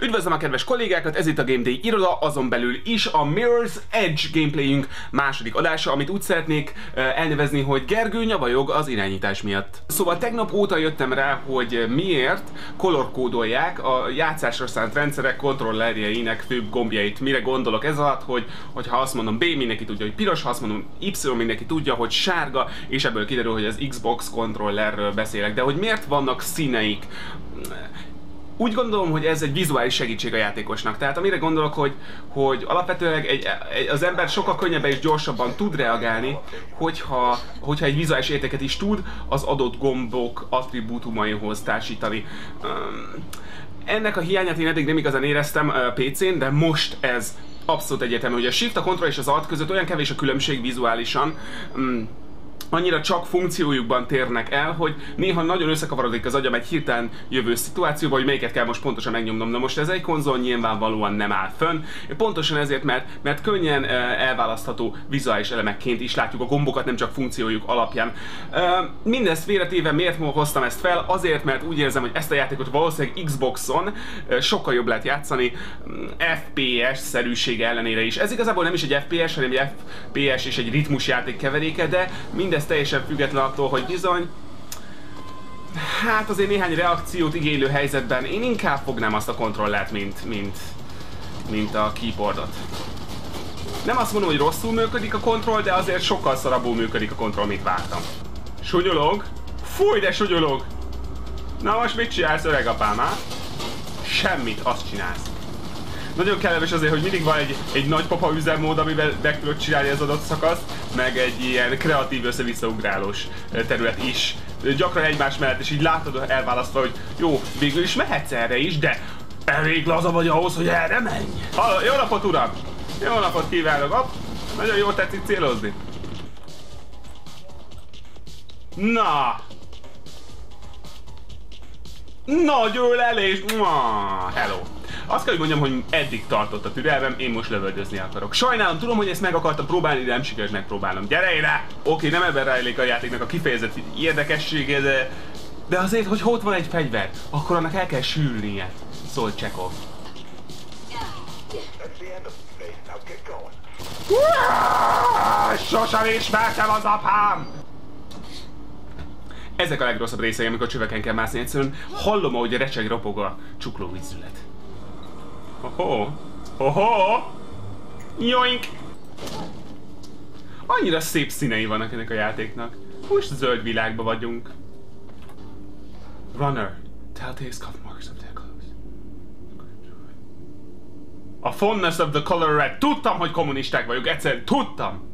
Üdvözlöm a kedves kollégákat, ez itt a Game Day iroda, azon belül is a Mirror's Edge gameplayünk második adása, amit úgy szeretnék elnevezni, hogy Gergő nyavajog az irányítás miatt. Szóval tegnap óta jöttem rá, hogy miért kolorkódolják a játszásra szánt rendszerek kontrollerjeinek főbb gombjait. Mire gondolok ez alatt, hogy, ha azt mondom B, mindenki tudja, hogy piros, ha azt mondom Y, mindenki tudja, hogy sárga, és ebből kiderül, hogy az Xbox kontrollerről beszélek. De hogy miért vannak színeik? Úgy gondolom, hogy ez egy vizuális segítség a játékosnak. Tehát amire gondolok, hogy, hogy alapvetően egy, egy, az ember sokkal könnyebben és gyorsabban tud reagálni, hogyha, hogyha egy vizuális értéket is tud az adott gombok attribútumaihoz társítani. Um, ennek a hiányát én eddig nem igazán éreztem uh, PC-n, de most ez abszolút egyetemű, hogy a Shift, a Control és az Alt között olyan kevés a különbség vizuálisan, um, annyira csak funkciójukban térnek el, hogy néha nagyon összekavarodik az agyam egy hirtelen jövő szituációba, hogy melyiket kell most pontosan megnyomnom. Na most ez egy konzol nyilvánvalóan nem áll fönn, pontosan ezért, mert, mert könnyen elválasztható vizuális elemekként is látjuk a gombokat, nem csak funkciójuk alapján. Mindezt véretéve miért hoztam ezt fel? Azért, mert úgy érzem, hogy ezt a játékot valószínűleg Xboxon sokkal jobb lehet játszani mm, FPS-szerűsége ellenére is. Ez igazából nem is egy FPS, hanem egy FPS és egy ritmusjáték keveréke, de minden mindez teljesen független attól, hogy bizony Hát azért néhány reakciót igénylő helyzetben én inkább fognám azt a kontrollert, mint, mint, mint a keyboardot. Nem azt mondom, hogy rosszul működik a kontroll, de azért sokkal szarabbul működik a kontroll, mint vártam. Sunyolog? Fúj, de sunyolog! Na most mit csinálsz, öreg apám, á? Semmit, azt csinálsz. Nagyon kellemes azért, hogy mindig van egy, egy nagy papa üzemmód, amivel meg tudod csinálni az adott szakaszt, meg egy ilyen kreatív össze-visszaugrálós terület is. Gyakran egymás mellett, és így látod elválasztva, hogy jó, végül is mehetsz erre is, de elég laza vagy ahhoz, hogy erre menj. Halló, jó napot uram! Jó napot kívánok! Hopp, nagyon jól tetszik célozni. Na! Nagy ölelés! Hello! Azt kell, hogy mondjam, hogy eddig tartott a türelmem, én most lövöldözni akarok. Sajnálom, tudom, hogy ezt meg akartam próbálni, de nem sikerült megpróbálnom. Gyere ide! Oké, nem ebben rejlik a játéknak a kifejezett érdekessége, de... De azért, hogy ott van egy fegyver, akkor annak el kell sülnie. Szólt Csekov. Sosem ismertem az apám! Ezek a legrosszabb részei, amikor csöveken kell mászni egyszerűen. Hallom, ahogy recseg ropog a csuklóvízület. Hoho! Hoho! Joink! Annyira szép színei vannak ennek a játéknak. Most zöld világban vagyunk. Runner. Telltale cuff marks of their clothes. A fondness of the color red. Tudtam, hogy kommunisták vagyok. Egyszerűen tudtam.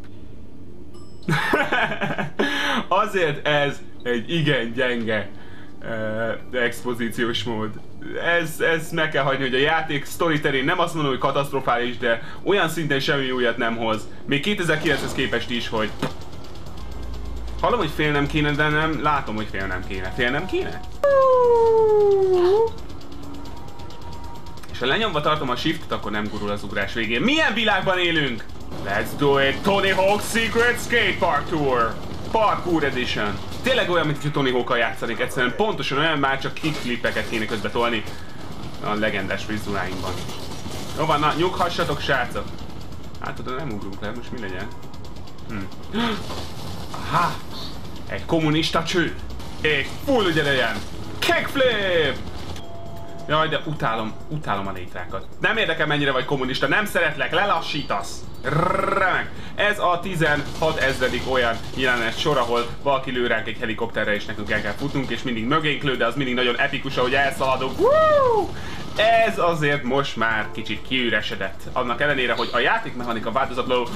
Azért ez egy igen gyenge uh, expozíciós mód. Ez, ez meg kell hagyni, hogy a játék sztori terén nem azt mondom, hogy katasztrofális, de olyan szinten semmi újat nem hoz. Még 2009-hez képest is, hogy Hallom, hogy félnem kéne, de nem látom, hogy félnem kéne. Félnem kéne? És ha lenyomva tartom a shift akkor nem gurul az ugrás végén. Milyen világban élünk? Let's do it! Tony Hawk Secret Skate Park Tour! Parkour Edition! Tényleg olyan, mint hogy Tony hawk játszanék egyszerűen. Pontosan olyan, már csak kickflipeket kéne közbe tolni a legendás frizuráinkban. Jó van, na, nyughassatok, srácok! Hát oda nem ugrunk le, most mi legyen? Hm. Aha! Egy kommunista cső! Egy full legyen! Kickflip! Jaj, de utálom, utálom a létrákat. Nem érdekel mennyire vagy kommunista, nem szeretlek, lelassítasz! Remek! Ez a 16 ezredik olyan jelenet sor, ahol valaki lő ránk egy helikopterre, és nekünk el kell futnunk, és mindig mögénk lő, de az mindig nagyon epikus, ahogy elszaladunk. Woo! Ez azért most már kicsit kiüresedett. Annak ellenére, hogy a játékmechanika változatlanul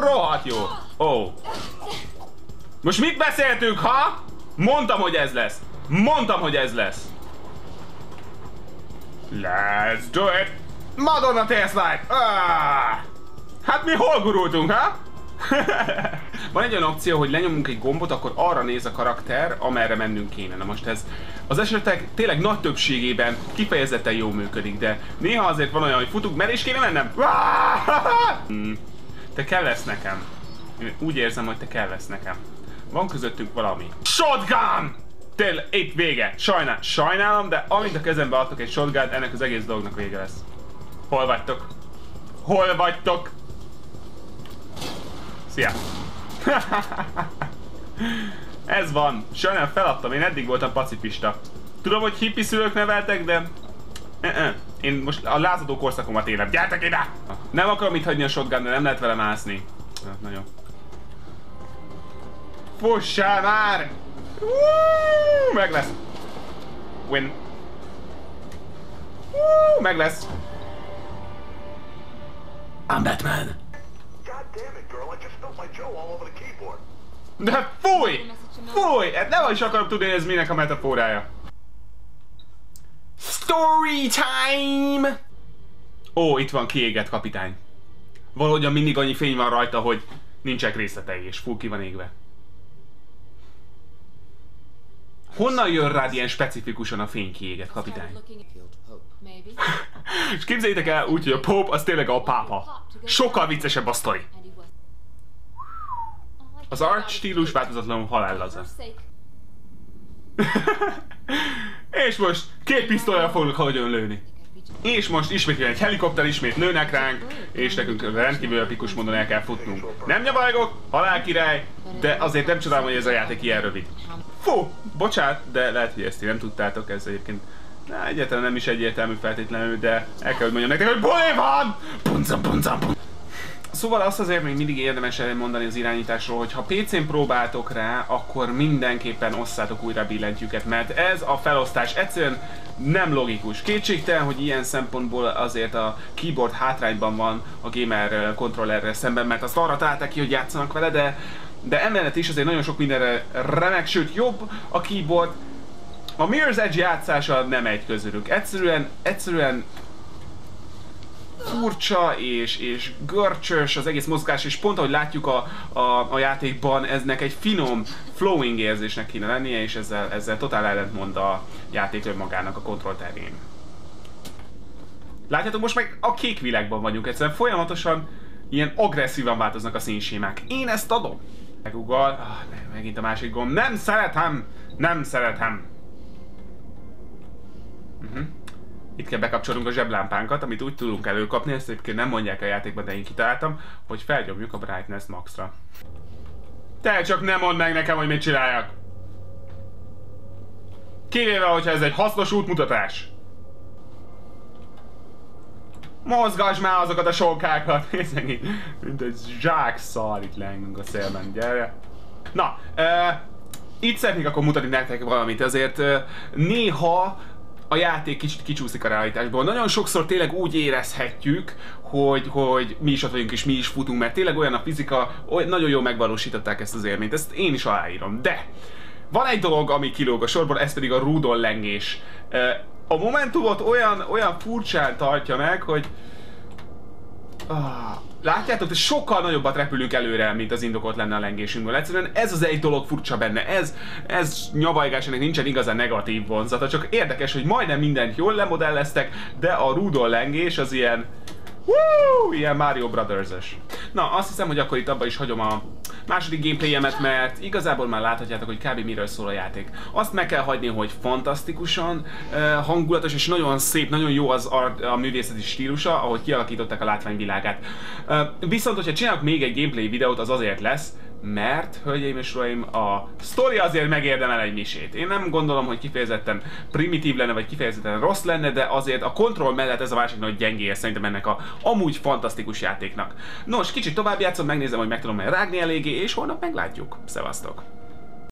rohadt jó. Ó. Oh. Most mit beszéltünk, ha? Mondtam, hogy ez lesz. Mondtam, hogy ez lesz. Let's do it! Madonna Tailslide! Ah! Hát mi hol gurultunk, ha? Van egy olyan opció, hogy lenyomunk egy gombot, akkor arra néz a karakter, amerre mennünk kéne. Na most ez az esetek tényleg nagy többségében kifejezetten jó működik, de néha azért van olyan, hogy futunk, mert is kéne mennem. Hmm. Te kell lesz nekem. Úgy érzem, hogy te kell lesz nekem. Van közöttünk valami. Shotgun! Tényleg, itt vége. Sajnál, sajnálom, de amint a kezembe adtok egy shotgun ennek az egész dolognak vége lesz. Hol vagytok? Hol vagytok? Szia! Ez van. Sajnálom feladtam, én eddig voltam pacifista. Tudom, hogy hippi szülők neveltek, de... Uh-uh. Én most a lázadó korszakomat élem. Gyertek ide! Nem akarom itt hagyni a shotgun, de nem lehet vele mászni. Na jó. Fussál már! Woo! Meg lesz. Win. Woo! Meg lesz. I'm Batman. God damn it, girl! I just spilled my Joe all over the keyboard. De fúj! Fúj! Hát nem is akarom tudni, hogy ez minek a metaforája. Story time! Ó, itt van kiégett kapitány. Valahogyan mindig annyi fény van rajta, hogy nincsenek részletei, és full ki van égve. Honnan jön rád ilyen specifikusan a fény kiégett kapitány? És képzeljétek el úgy, hogy a Pope az tényleg a pápa. Sokkal viccesebb a sztori. Az art stílus változatlanul halállaza. És most két pisztolyjal fognak hagyon lőni. És most ismét jön egy helikopter, ismét lőnek ránk, és nekünk rendkívül epikus módon el kell futnunk. Nem nyavajgok, halálkirály, de azért nem csodálom, hogy ez a játék ilyen rövid. Fú, bocsánat, de lehet, hogy ezt nem tudtátok, ez egyébként Na, egyáltalán nem is egyértelmű feltétlenül, de el kell, hogy mondjam nektek, hogy bolé van! Puncam, puncam, puncam. Szóval azt azért még mindig érdemes elmondani az irányításról, hogy ha PC-n próbáltok rá, akkor mindenképpen osszátok újra billentyűket, mert ez a felosztás egyszerűen nem logikus. Kétségtelen, hogy ilyen szempontból azért a keyboard hátrányban van a gamer kontrollerrel szemben, mert azt arra találták ki, hogy játszanak vele, de, de emellett is azért nagyon sok mindenre remek, sőt jobb a keyboard. A Mirror's Edge játszása nem egy közülük. Egyszerűen, egyszerűen furcsa és, és görcsös az egész mozgás, és pont ahogy látjuk a, a, a játékban, eznek egy finom flowing érzésnek kéne lennie, és ezzel, ezzel totál ellentmond a játék önmagának a kontroll terén. Látjátok, most meg a kék világban vagyunk, egyszerűen folyamatosan ilyen agresszívan változnak a színsémák. Én ezt adom. Megugol, ah, meg- megint a másik gomb. Nem szeretem! Nem szeretem! Mhm. Itt kell bekapcsolnunk a zseblámpánkat, amit úgy tudunk előkapni, ezt egyébként nem mondják a játékban, de én kitaláltam, hogy felgyomjuk a brightness maxra. Te csak nem mondd meg nekem, hogy mit csináljak! Kivéve, hogyha ez egy hasznos útmutatás. Mozgass már azokat a sonkákat! Nézzek itt, mint egy zsák szar itt lengünk a szélben, gyere! Na, uh, itt szeretnék akkor mutatni nektek valamit, azért uh, néha a játék kicsit kicsúszik a realitásból. Nagyon sokszor tényleg úgy érezhetjük, hogy, hogy mi is ott vagyunk és mi is futunk, mert tényleg olyan a fizika, olyan, nagyon jól megvalósították ezt az élményt, ezt én is aláírom. De van egy dolog, ami kilóg a sorból, ez pedig a rúdon lengés. A momentumot olyan, olyan furcsán tartja meg, hogy Ah, látjátok, hogy sokkal nagyobbat repülünk előre, mint az indokolt lenne a lengésünkből. Egyszerűen ez az egy dolog furcsa benne. Ez, ez nyavajgás, ennek nincsen igazán negatív vonzata, csak érdekes, hogy majdnem mindent jól lemodelleztek, de a rúdon lengés az ilyen... Woo! Ilyen Mario Brothers-es. Na, azt hiszem, hogy akkor itt abba is hagyom a második gameplayemet, mert igazából már láthatjátok, hogy kb. miről szól a játék. Azt meg kell hagyni, hogy fantasztikusan hangulatos és nagyon szép, nagyon jó az art, a művészeti stílusa, ahogy kialakították a látványvilágát. Viszont, hogyha csinálok még egy gameplay videót, az azért lesz, mert, hölgyeim és uraim, a sztori azért megérdemel egy misét. Én nem gondolom, hogy kifejezetten primitív lenne, vagy kifejezetten rossz lenne, de azért a kontroll mellett ez a másik nagy gyengéje szerintem ennek a amúgy fantasztikus játéknak. Nos, kicsit tovább játszom, megnézem, hogy meg tudom-e rágni eléggé, és holnap meglátjuk. Szevasztok!